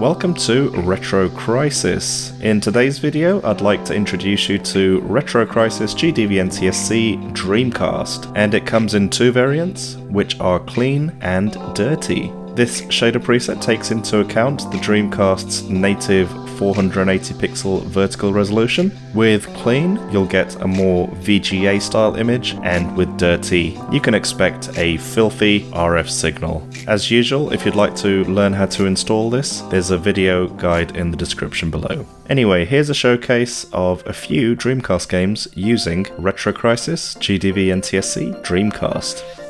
Welcome to Retro Crisis. In today's video, I'd like to introduce you to Retro Crisis GDVNTSC Dreamcast, and it comes in two variants, which are clean and dirty. This shader preset takes into account the Dreamcast's native 480 pixel vertical resolution. With clean, you'll get a more VGA style image, and with dirty, you can expect a filthy RF signal. As usual, if you'd like to learn how to install this, there's a video guide in the description below. Anyway, here's a showcase of a few Dreamcast games using Retro Crisis GDV NTSC Dreamcast.